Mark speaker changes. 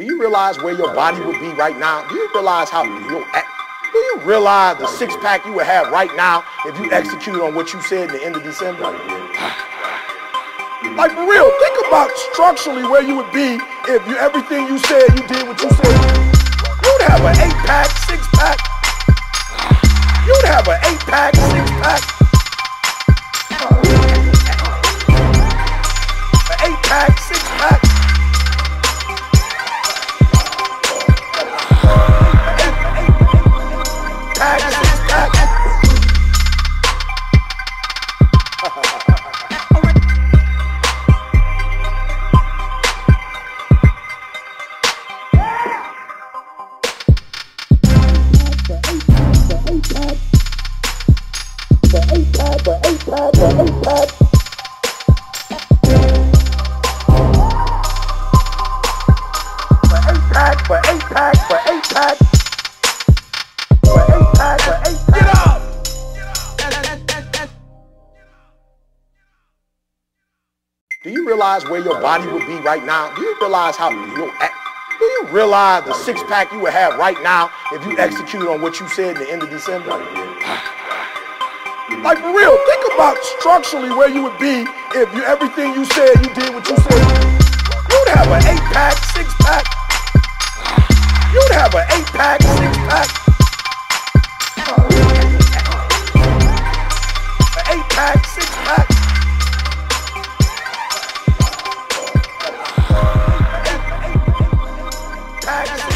Speaker 1: Do you realize where your body would be right now? Do you realize how you do you realize the six pack you would have right now if you executed on what you said in the end of December? Like for real, think about structurally where you would be if you everything you said you did what you said. You'd have an eight pack. For eight pack, for eight pack, for eight pack. For eight pack. Get up! Do you realize where your body would be right now? Do you realize how you do you realize the six pack you would have right now if you execute on what you said in the end of December? Like for real, think about structurally where you would be if you everything you said you did what you said. You'd have an eight pack, six pack. You'd have an eight pack, six pack. An eight pack, six pack. attack.